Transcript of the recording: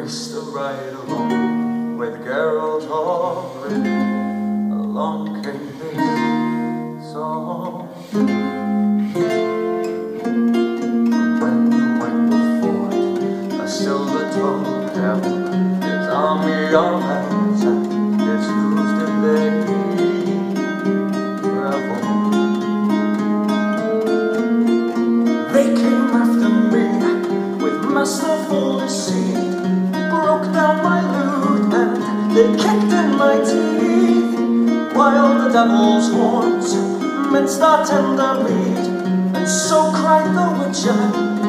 raced a ride along with Geralt of Along came this song. When the a silver devil, who's they came after me with masterful deceit, broke they kicked in my teeth, while the devil's horns minced our tender meat, and so cried the witcher.